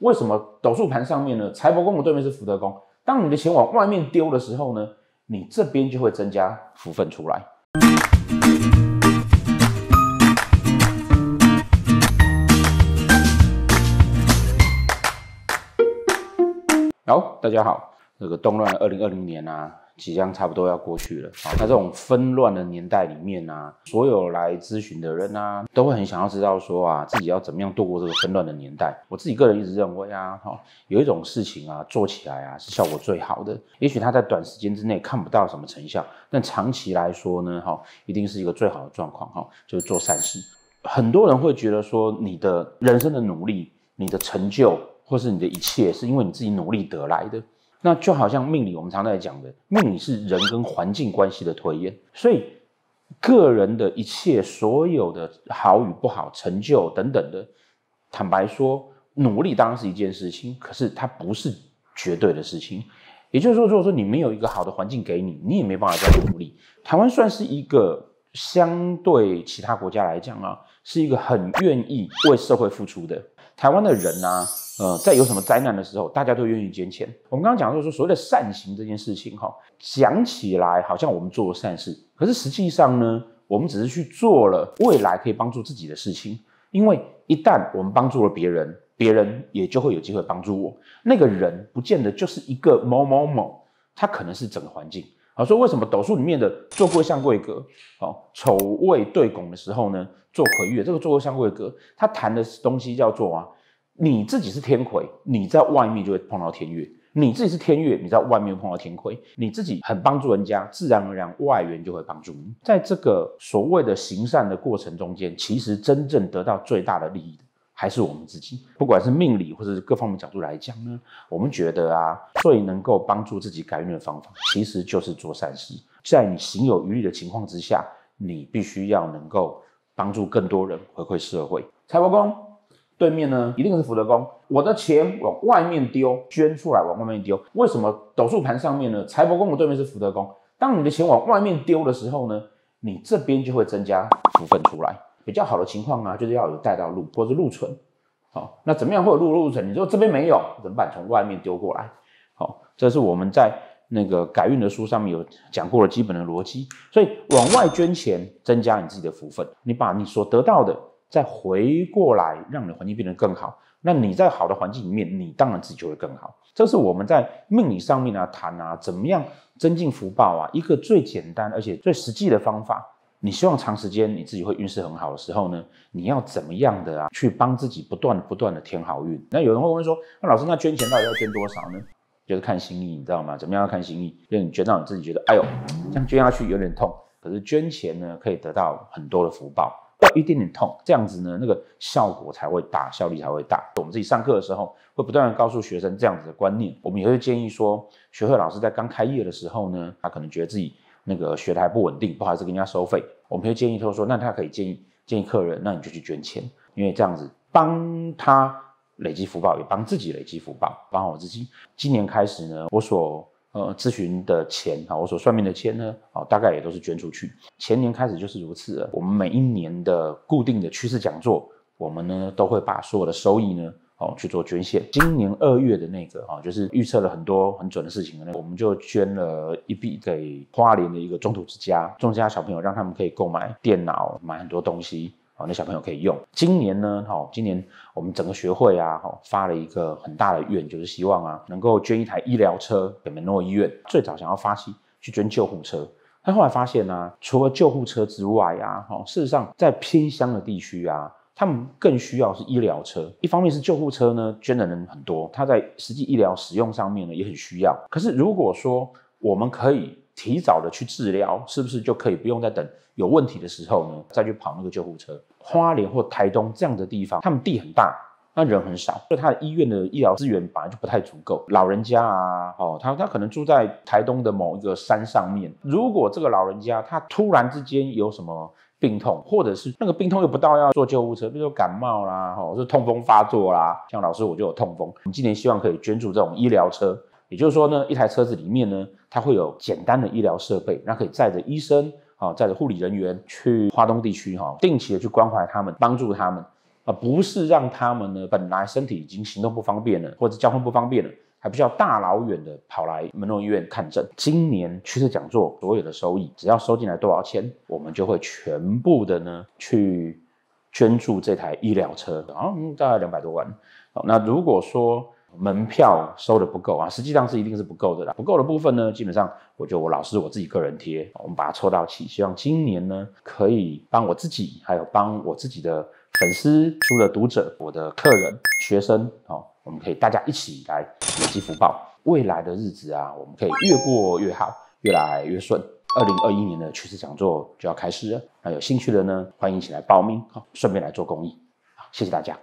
为什么斗数盘上面呢？财帛宫的对面是福德宫。当你的钱往外面丢的时候呢，你这边就会增加福分出来。好，大家好，这个动乱二零二零年啊。即将差不多要过去了啊！那这种纷乱的年代里面啊，所有来咨询的人啊，都会很想要知道说啊，自己要怎么样度过这个纷乱的年代。我自己个人一直认为啊，哈，有一种事情啊，做起来啊是效果最好的。也许他在短时间之内看不到什么成效，但长期来说呢，哈，一定是一个最好的状况哈，就是做善事。很多人会觉得说，你的人生的努力、你的成就，或是你的一切，是因为你自己努力得来的。那就好像命理，我们常在讲的，命理是人跟环境关系的推演，所以个人的一切所有的好与不好、成就等等的，坦白说，努力当然是一件事情，可是它不是绝对的事情。也就是说，如果说你没有一个好的环境给你，你也没办法再努力。台湾算是一个相对其他国家来讲啊，是一个很愿意为社会付出的。台湾的人呢？呃，在有什么灾难的时候，大家都愿意捐钱。我们刚刚讲就是说，所谓的善行这件事情，哈，讲起来好像我们做了善事，可是实际上呢，我们只是去做了未来可以帮助自己的事情。因为一旦我们帮助了别人，别人也就会有机会帮助我。那个人不见得就是一个某某某，他可能是整个环境。好，说为什么斗数里面的做贵相贵格，好丑未对拱的时候呢，做魁月，这个做贵相贵格，他谈的东西叫做啊。你自己是天魁，你在外面就会碰到天月；你自己是天月，你在外面碰到天魁。你自己很帮助人家，自然而然外援就会帮助你。在这个所谓的行善的过程中间，其实真正得到最大的利益的还是我们自己。不管是命理或者是各方面角度来讲呢，我们觉得啊，最能够帮助自己改运的方法，其实就是做善事。在你行有余力的情况之下，你必须要能够帮助更多人，回馈社会。财帛宫。对面呢，一定是福德宫。我的钱往外面丢，捐出来往外面丢。为什么斗数盘上面呢？财帛宫的对面是福德宫。当你的钱往外面丢的时候呢，你这边就会增加福分出来。比较好的情况啊，就是要有带到路或者路存。好，那怎么样会有路路存？你说这边没有怎么办？从外面丢过来。好，这是我们在那个改运的书上面有讲过的基本的逻辑。所以往外捐钱，增加你自己的福分。你把你所得到的。再回过来，让你的环境变得更好。那你在好的环境里面，你当然自己就会更好。这是我们在命理上面啊谈啊，怎么样增进福报啊？一个最简单而且最实际的方法。你希望长时间你自己会运势很好的时候呢，你要怎么样的啊，去帮自己不断不断的添好运？那有人会问说，那老师，那捐钱到底要捐多少呢？就是看心意，你知道吗？怎么样要看心意？就你捐到你自己觉得，哎呦，这样捐下去有点痛，可是捐钱呢，可以得到很多的福报。要一点点痛，这样子呢，那个效果才会大，效率才会大。我们自己上课的时候，会不断的告诉学生这样子的观念。我们也会建议说，学会老师在刚开业的时候呢，他可能觉得自己那个学的还不稳定，不好意思跟人家收费。我们会建议他说，那他可以建议建议客人，那你就去捐钱，因为这样子帮他累积福报，也帮自己累积福报，帮好自己。今年开始呢，我所呃，咨询的钱哈，我所算命的钱呢，啊，大概也都是捐出去。前年开始就是如此了。我们每一年的固定的趋势讲座，我们呢都会把所有的收益呢，哦去做捐献。今年二月的那个啊，就是预测了很多很准的事情的那，我们就捐了一笔给花莲的一个中途之家，中途之家小朋友，让他们可以购买电脑，买很多东西。好，那小朋友可以用。今年呢，好，今年我们整个学会啊，好发了一个很大的愿，就是希望啊，能够捐一台医疗车给门诺医院。最早想要发起去捐救护车，但后来发现呢，除了救护车之外啊，哈，事实上在偏乡的地区啊，他们更需要是医疗车。一方面是救护车呢，捐的人很多，他在实际医疗使用上面呢也很需要。可是如果说我们可以提早的去治疗，是不是就可以不用再等？有问题的时候呢，再去跑那个救护车。花莲或台东这样的地方，他们地很大，那人很少，所以他的医院的医疗资源本来就不太足够。老人家啊，哦，他他可能住在台东的某一个山上面。如果这个老人家他突然之间有什么病痛，或者是那个病痛又不到要坐救护车，比如说感冒啦，或者是痛风发作啦，像老师我就有痛风。你今年希望可以捐助这种医疗车，也就是说呢，一台车子里面呢，它会有简单的医疗设备，那可以载着医生。好，载着护理人员去华东地区哈，定期的去关怀他们，帮助他们。啊，不是让他们呢本来身体已经行动不方便了，或者交通不方便了，还不需要大老远的跑来门诺医院看诊。今年趋势讲座所有的收益，只要收进来多少钱，我们就会全部的呢去捐助这台医疗车，然后大概两百多万。好，那如果说门票收的不够啊，实际上是一定是不够的啦。不够的部分呢，基本上我就我老师我自己个人贴，我们把它凑到齐，希望今年呢可以帮我自己，还有帮我自己的粉丝、书的读者、我的客人、学生，哦，我们可以大家一起来积福报。未来的日子啊，我们可以越过越好，越来越顺。二零二一年的趋势讲座就要开始了，那有兴趣的呢，欢迎一起来报名，好，顺便来做公益。好，谢谢大家。